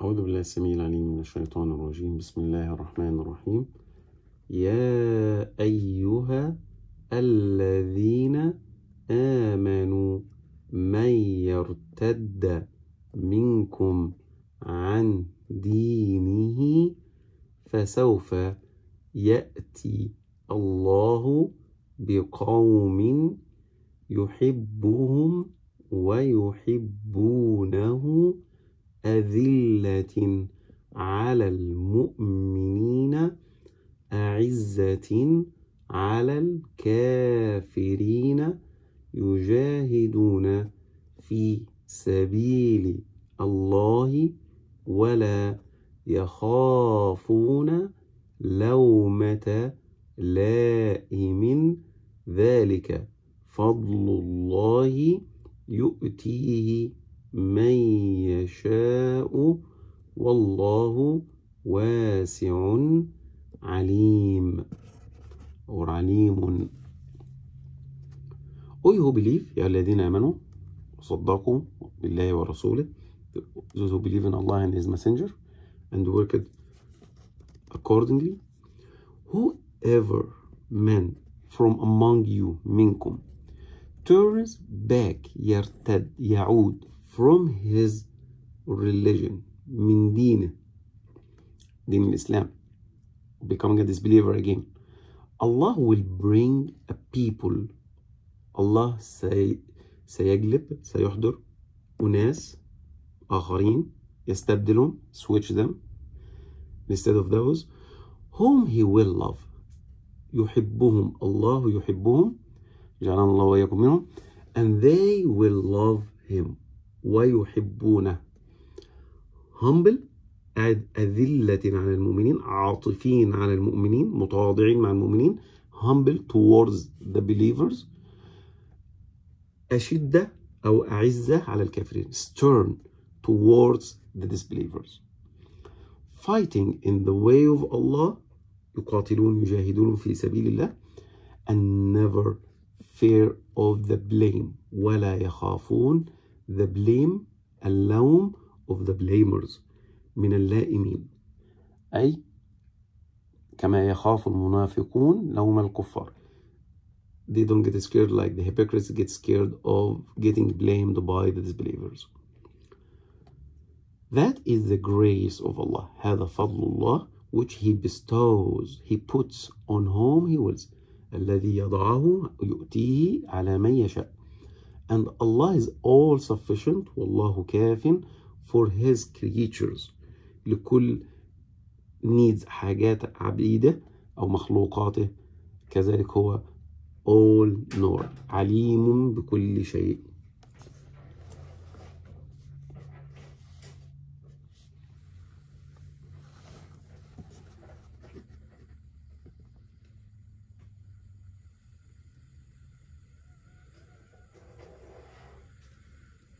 أعوذ بالله السميع العليم من الشيطان الرجيم. بسم الله الرحمن الرحيم. يا أيها الذين آمنوا من يرتد منكم عن دينه فسوف يأتي الله بقوم يحبهم ويحبونه أذلة على المؤمنين أعزة على الكافرين يجاهدون في سبيل الله ولا يخافون لومة لائم. ذلك فضل الله يؤتيه. من يشاء والله واسع عليم or عليم you who believe يا الذين آمنوا وصدقوا بالله ورسوله those who believe in Allah and His Messenger and work it accordingly whoever man from among you منكم turns back يرتد يعود from his religion من دينه دين الإسلام becoming a disbeliever again Allah will bring a people الله سي سيجلب سيحضر أناس آخرين يستبدلهم switch them instead of those whom he will love يحبهم الله يحبهم جعلنا الله وإياكم منهم and they will love him ويحبونه. humble أذلة على المؤمنين عاطفين على المؤمنين متواضعين مع المؤمنين. humble towards the believers. أشدة أو أعزة على الكافرين. stern towards the disbelievers. fighting in the way of Allah. يقاتلون يجاهدون في سبيل الله. and never fear of the blame. ولا يخافون the blame اللوم of the blamers من اللائمين أي كما يخاف المنافقون لوم الكفار they don't get scared like the hypocrites get scared of getting blamed by the disbelievers that is the grace of Allah هذا فضل الله which he bestows he puts on whom he wills الذي يضعه يؤتيه على من يشاء and Allah is all sufficient والله كاف for his creatures لكل needs حاجات عبيده أو مخلوقاته كذلك هو all knower عليم بكل شيء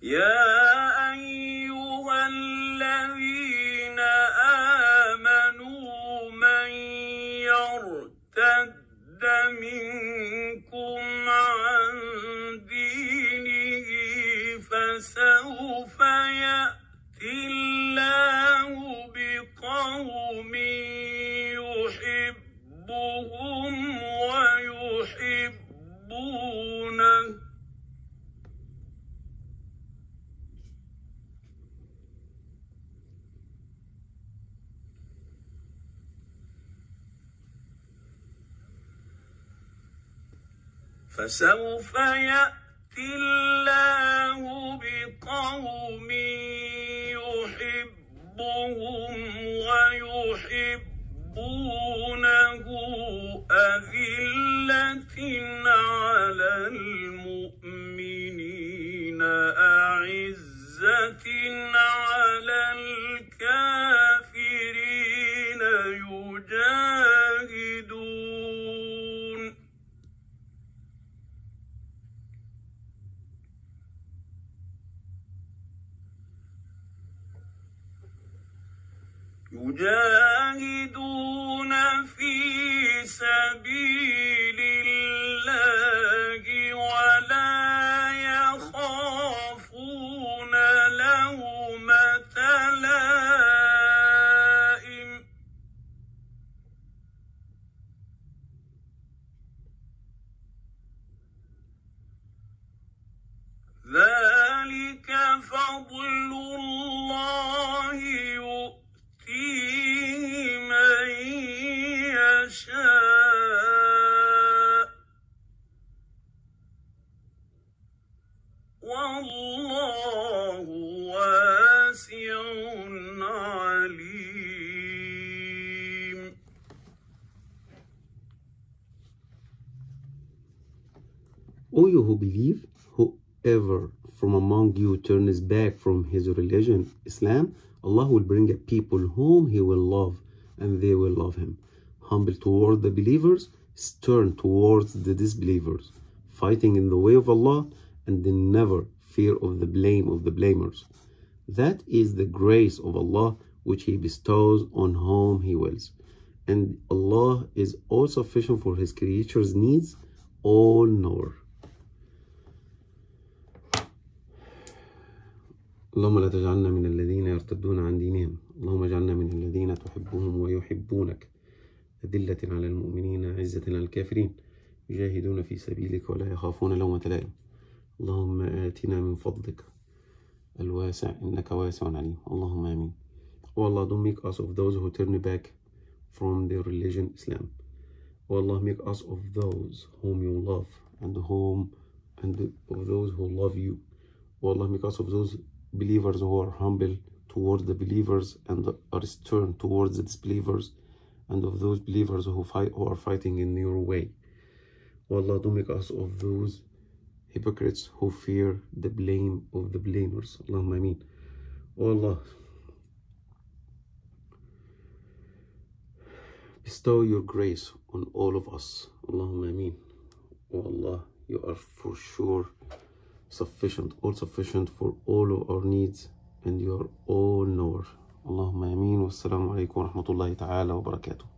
يا فسوف يأتي الله بقوم يحبهم ويحبونه يجاهدون في سبيل O you who believe, whoever from among you turns back from his religion, Islam, Allah will bring a people whom He will love and they will love Him. Humble toward the believers, stern towards the disbelievers, fighting in the way of Allah and then never fear of the blame of the blamers. That is the grace of Allah which He bestows on whom He wills. And Allah is all sufficient for His creatures' needs, all knower. اللهم لا تجعلنا من الذين يرتدون عن دينهم. اللهم اجعلنا من الذين تحبهم ويحبونك. أذلة على المؤمنين عزة على الكافرين. يجاهدون في سبيلك ولا يخافون لومة لائم اللهم آتنا من فضلك الواسع إنك واسع عليم. اللهم آمين. Oh Allah don't make us of those who turn back from their religion Islam. Oh Allah make us of those whom you love and whom and of those who love you. Oh Allah make us of those believers who are humble towards the believers and are stern towards the disbelievers and of those believers who fight who are fighting in your way. O Allah, do make us of those hypocrites who fear the blame of the blamers. Allahumma ameen. O Allah, bestow your grace on all of us. Allahumma ameen. O Allah, you are for sure sufficient, all sufficient for all of our needs, and you are all knower. Ameen. Wassalamu alaikum wa rahmatullahi ta'ala wa barakatuh.